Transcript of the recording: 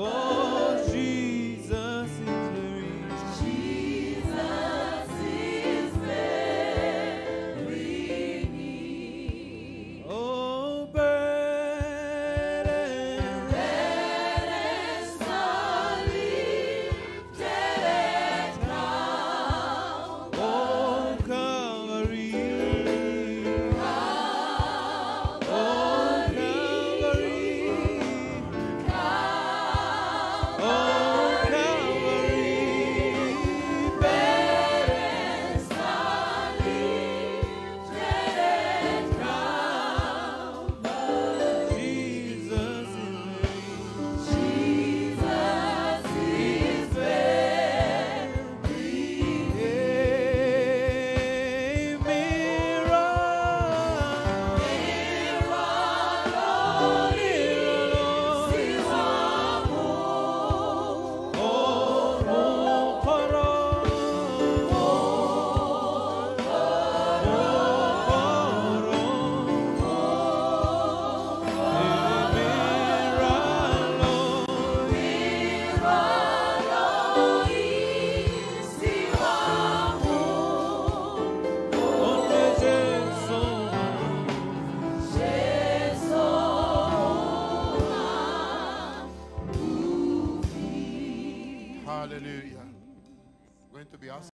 오. Hallelujah. Going to be awesome.